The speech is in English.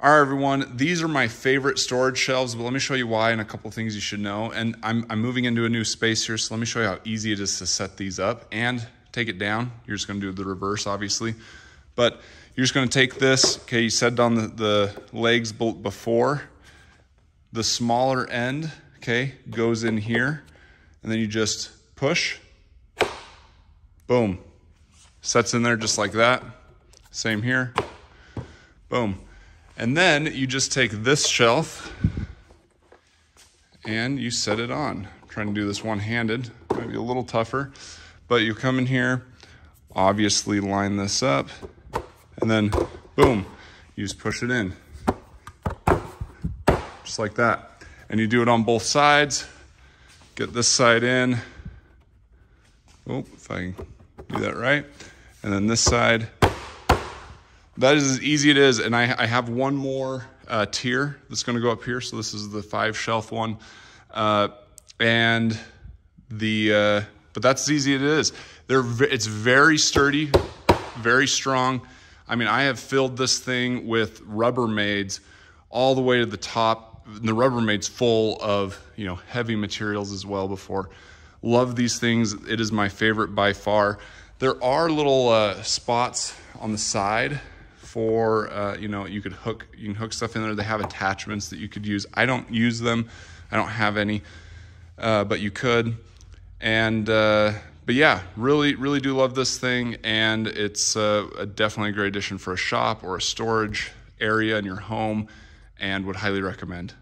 All right, everyone, these are my favorite storage shelves, but let me show you why and a couple things you should know. And I'm, I'm moving into a new space here, so let me show you how easy it is to set these up and take it down. You're just gonna do the reverse, obviously. But you're just gonna take this, okay, you set down the, the legs before. The smaller end, okay, goes in here, and then you just push, boom. Sets in there just like that. Same here, boom. And then you just take this shelf and you set it on. I'm trying to do this one-handed, might be a little tougher, but you come in here, obviously line this up, and then boom, you just push it in. Just like that. And you do it on both sides. Get this side in. Oh, if I can do that right. And then this side, that is as easy it is. And I, I have one more uh, tier that's going to go up here. So this is the five shelf one. Uh, and the, uh, but that's as easy as it is. They're, it's very sturdy, very strong. I mean, I have filled this thing with Rubbermaids all the way to the top. The Rubbermaid's full of, you know, heavy materials as well before. Love these things. It is my favorite by far. There are little uh, spots on the side for uh, you know you could hook you can hook stuff in there. They have attachments that you could use. I don't use them. I don't have any uh, but you could. And uh, but yeah really really do love this thing. And it's uh, a definitely a great addition for a shop or a storage area in your home and would highly recommend